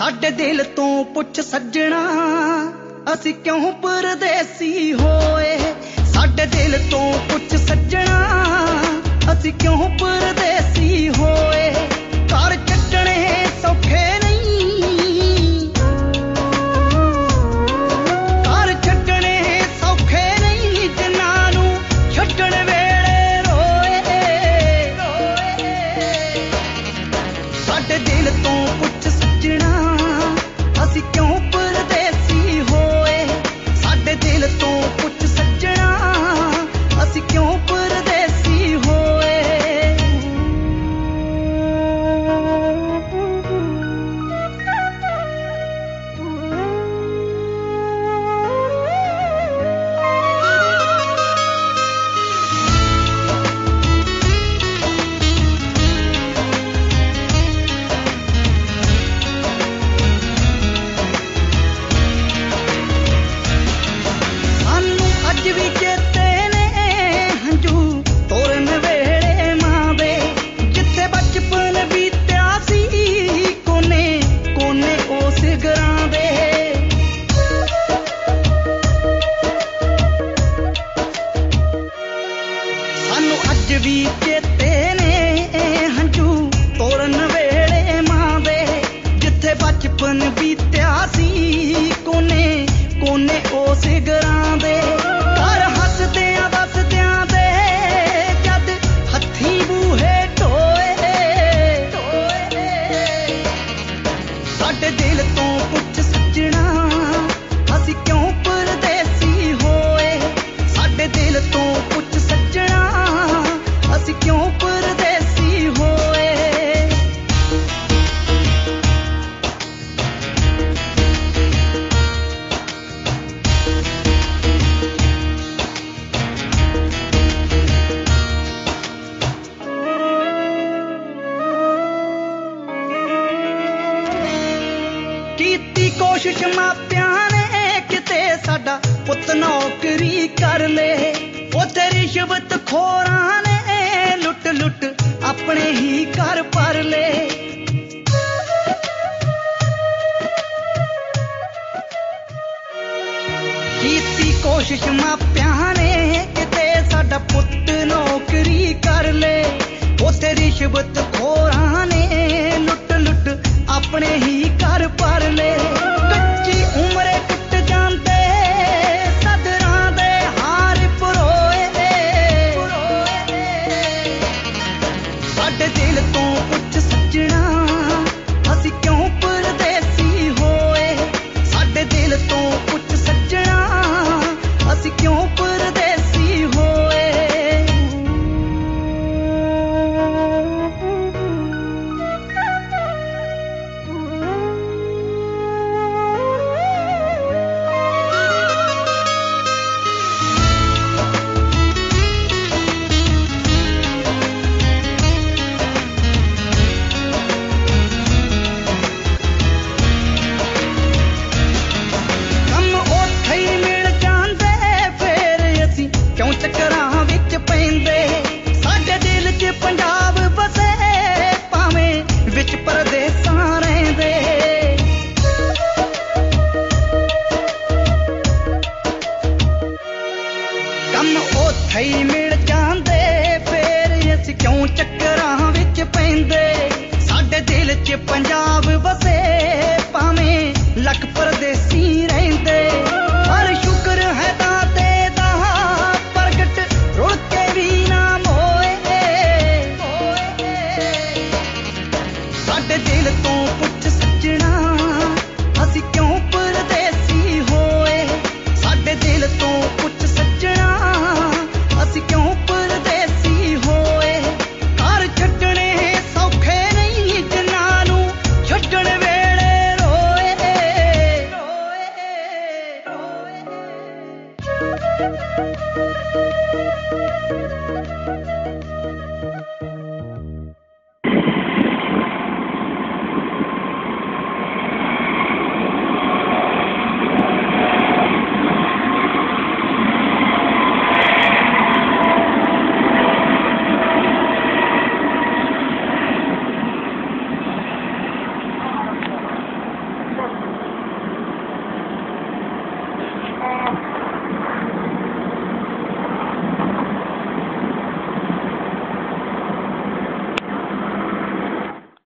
ਸਾਡੇ ਦਿਲ ਤੋਂ ਪੁੱਛ ਸੱਜਣਾ, ਅਸੀਂ ਕਿਉਂ ਪਰਦੇਸੀ ਹੋਏ? ਸਾਡੇ ਦਿਲ ਤੋਂ ਪੁੱਛ ਸੱਜਣਾ, ਅਸੀਂ ਕਿਉਂ ਪਰਦੇਸੀ ਹੋਏ? ਘਰ ਛੱਡਣੇ ਸੌਖੇ ਨਹੀਂ। ਘਰ ਛੱਡਣੇ ਸੌਖੇ ਨਹੀਂ, ਜਿਨ੍ਹਾਂ ਨੂੰ ਛੱਡਣ ਵੇਲੇ ਰੋਏ। ਸਾਡੇ ਦਿਲ ਤੋਂ ਪੁੱਛ ਸੱਜਣਾ ਅਸੀਂ ਕਿਉਂ ਪਰਦੇਸੀ ਵੀ ਚੇਤੇ ਨੇ ਹੰਝੂ ਤੋਰਨ ਵੇਲੇ ਮਾਂ ਦੇ ਜਿੱਥੇ ਬਚਪਨ ਬੀਤਿਆ ਸੀ ਕੋਨੇ ਕੋਨੇ ਉਸ ਘਰਾਂ ਦੇ। ਘਰ ਹੱਸਦਿਆਂ ਵਸਦਿਆਂ ਦੇ, ਜਦ ਹੱਥੀ ਕੋਸ਼ਿਸ਼ ਮਾਪਿਆਂ ਨੇ ਕਿਤੇ ਸਾਡਾ ਪੁੱਤ ਨੌਕਰੀ ਕਰ ਲੇ। ਉਥੇ ਰਿਸ਼ਵਤ ਖੋਰਾਂ ਨੇ ਲੁੱਟ ਲੁੱਟ ਆਪਣੇ ਹੀ ਘਰ ਭਰ ਲੇ। ਕੀਤੀ ਕੋਸ਼ਿਸ਼ ਮਾਪਿਆਂ ਨੇ ਕਿਤੇ ਸਾਡਾ ਪੁੱਤ ਨੌਕਰੀ ਕਰ ਲੇ। ਉਥੇ ਰਿਸ਼ਵਤ ਉੱਥੇ ਹੀ ਮਿਲ ਜਾਂਦੇ ਫੇਰ ਅਸੀਂ ਕਿਉਂ ਚੱਕਰਾਂ ਵਿੱਚ ਪੈਂਦੇ? ਸਾਡੇ ਦਿਲ 'ਚ ਪੰਜਾਬ ਰੋਏ